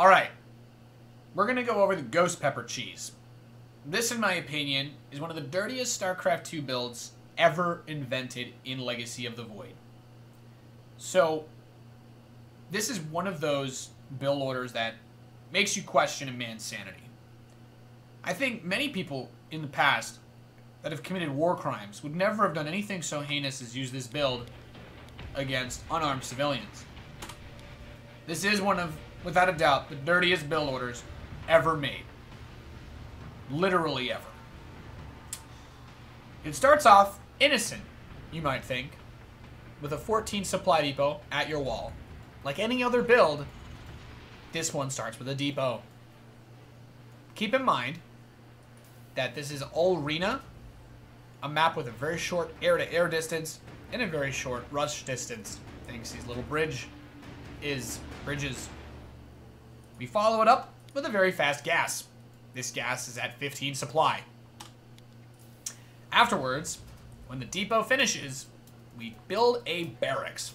Alright. We're going to go over the Ghost Pepper Cheese. This, in my opinion, is one of the dirtiest StarCraft 2 builds ever invented in Legacy of the Void. So, this is one of those build orders that makes you question a man's sanity. I think many people in the past that have committed war crimes would never have done anything so heinous as use this build against unarmed civilians. This is one of, without a doubt, the dirtiest build orders ever made. Literally ever. It starts off innocent, you might think, with a 14 supply depot at your wall. Like any other build, this one starts with a depot. Keep in mind that this is Ulrena, a map with a very short air-to-air -air distance and a very short rush distance, thanks these little bridge is bridges. We follow it up with a very fast gas. This gas is at 15 supply. Afterwards, when the depot finishes, we build a barracks.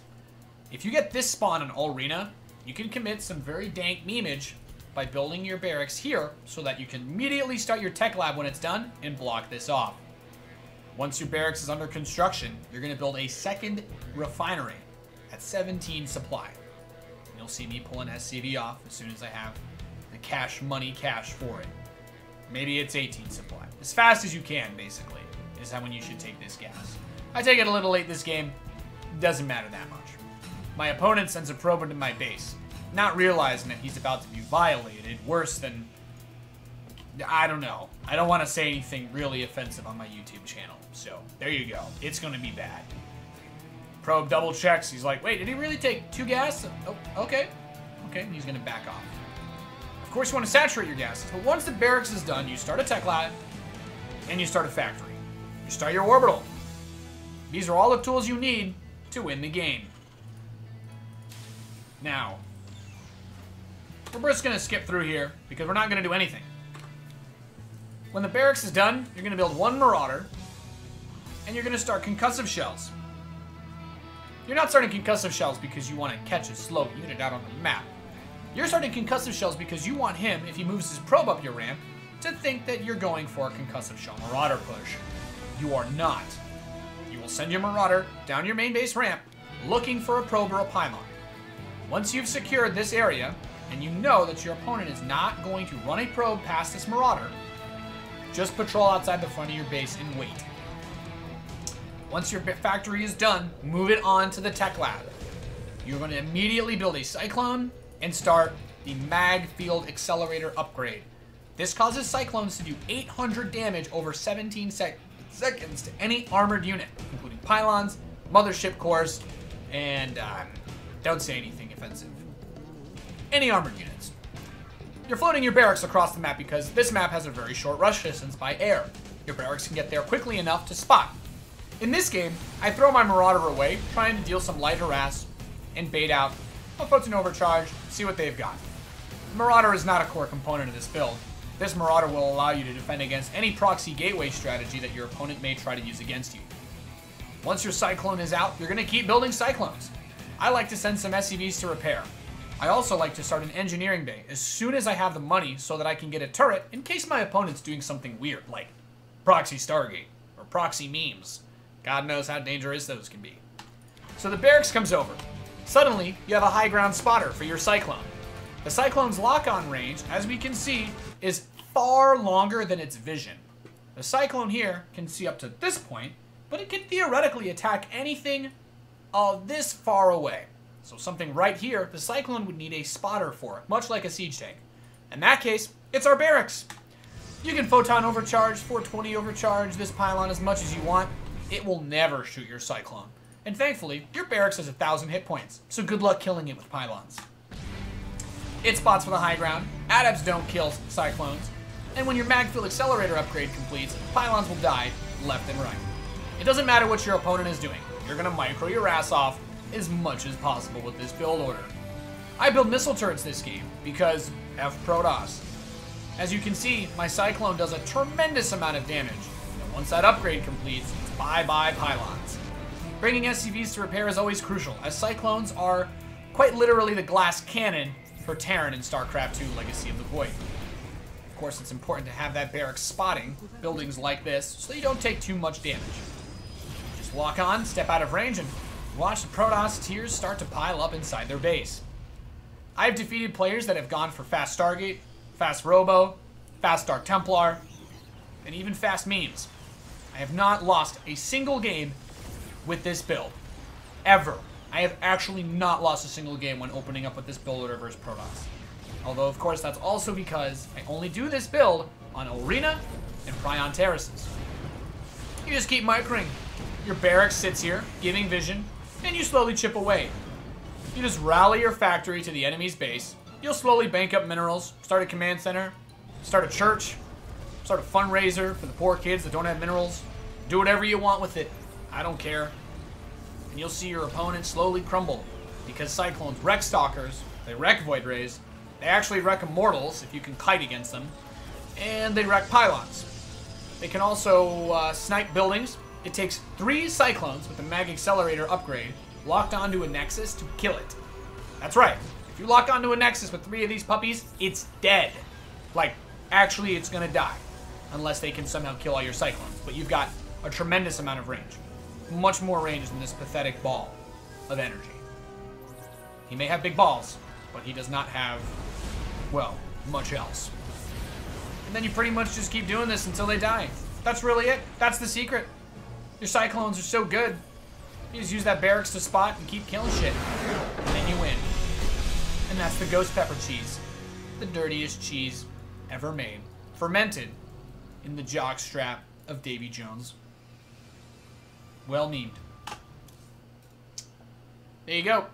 If you get this spawn in Ulrena, you can commit some very dank memeage by building your barracks here so that you can immediately start your tech lab when it's done and block this off. Once your barracks is under construction, you're going to build a second refinery at 17 supply. You'll see me pull an SCV off as soon as I have the cash money cash for it. Maybe it's 18 supply. As fast as you can, basically, is how when you should take this gas. I take it a little late this game. Doesn't matter that much. My opponent sends a probe into my base, not realizing that he's about to be violated worse than... I don't know. I don't want to say anything really offensive on my YouTube channel. So, there you go. It's going to be bad. Probe double checks. He's like, wait, did he really take two gas? Oh, okay. Okay, he's going to back off. Of course, you want to saturate your gases, but once the barracks is done, you start a tech lab, and you start a factory. You start your orbital. These are all the tools you need to win the game. Now, we're just going to skip through here because we're not going to do anything. When the barracks is done, you're going to build one Marauder, and you're going to start concussive shells. You're not starting concussive shells because you want to catch a slow unit out on the map. You're starting concussive shells because you want him, if he moves his probe up your ramp, to think that you're going for a concussive shell Marauder push. You are not. You will send your Marauder down your main base ramp looking for a probe or a pylon. Once you've secured this area, and you know that your opponent is not going to run a probe past this Marauder, just patrol outside the front of your base and wait. Once your factory is done, move it on to the tech lab. You're going to immediately build a Cyclone and start the Mag Field Accelerator upgrade. This causes Cyclones to do 800 damage over 17 sec seconds to any armored unit, including pylons, mothership cores, and um, don't say anything offensive. Any armored units. You're floating your barracks across the map because this map has a very short rush distance by air. Your barracks can get there quickly enough to spot. In this game, I throw my Marauder away, trying to deal some light harass and bait out a Photon Overcharge, see what they've got. Marauder is not a core component of this build. This Marauder will allow you to defend against any proxy gateway strategy that your opponent may try to use against you. Once your Cyclone is out, you're going to keep building Cyclones. I like to send some SCVs to repair. I also like to start an engineering bay as soon as I have the money so that I can get a turret in case my opponent's doing something weird, like proxy Stargate or proxy memes. God knows how dangerous those can be. So the barracks comes over. Suddenly, you have a high ground spotter for your Cyclone. The Cyclone's lock-on range, as we can see, is far longer than its vision. The Cyclone here can see up to this point, but it can theoretically attack anything uh, this far away. So something right here, the Cyclone would need a spotter for, much like a siege tank. In that case, it's our barracks. You can photon overcharge, 420 overcharge this pylon as much as you want. It will never shoot your Cyclone. And thankfully, your barracks has a thousand hit points, so good luck killing it with pylons. It spots for the high ground, adepts don't kill Cyclones, and when your Magfield Accelerator upgrade completes, pylons will die left and right. It doesn't matter what your opponent is doing you're gonna micro your ass off as much as possible with this build order. I build missile turrets this game because F Protoss. As you can see, my Cyclone does a tremendous amount of damage, once that upgrade completes, it's bye-bye pylons. Bringing SCVs to repair is always crucial, as Cyclones are quite literally the glass cannon for Terran in StarCraft II Legacy of the Void. Of course, it's important to have that barracks spotting buildings like this so you don't take too much damage. Just walk on, step out of range, and watch the Protoss tears start to pile up inside their base. I've defeated players that have gone for fast Stargate, fast Robo, fast Dark Templar, and even fast memes. I have not lost a single game with this build. Ever. I have actually not lost a single game when opening up with this build order versus Protoss. Although, of course, that's also because I only do this build on Ulrena and Prion Terraces. You just keep microing. Your barracks sits here, giving vision, and you slowly chip away. You just rally your factory to the enemy's base. You'll slowly bank up minerals, start a command center, start a church, start a fundraiser for the poor kids that don't have minerals. Do whatever you want with it. I don't care. And you'll see your opponent slowly crumble because Cyclones wreck Stalkers, they wreck Void Rays, they actually wreck Immortals if you can kite against them, and they wreck Pylons. They can also uh, snipe buildings. It takes three Cyclones with the Mag Accelerator upgrade locked onto a Nexus to kill it. That's right. If you lock onto a Nexus with three of these puppies, it's dead. Like, actually, it's gonna die. Unless they can somehow kill all your Cyclones. But you've got a tremendous amount of range. Much more range than this pathetic ball of energy. He may have big balls, but he does not have, well, much else. And then you pretty much just keep doing this until they die. That's really it. That's the secret. Your Cyclones are so good. You just use that barracks to spot and keep killing shit. And then you win. And that's the ghost pepper cheese. The dirtiest cheese ever made. Fermented in the jockstrap of Davy Jones. Well memed. There you go.